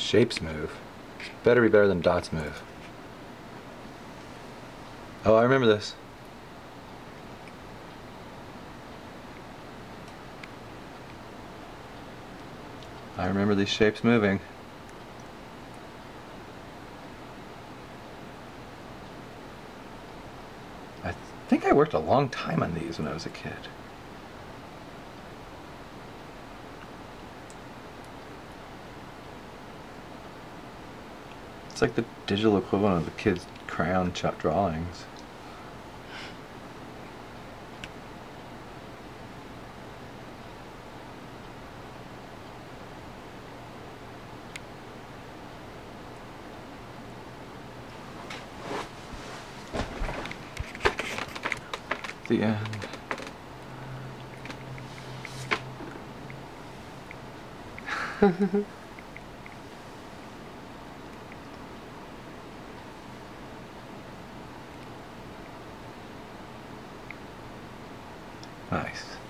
Shapes move. Better be better than dots move. Oh, I remember this. I remember these shapes moving. I think I worked a long time on these when I was a kid. It's like the digital equivalent of the kids' crayon chop drawings. The end. nice.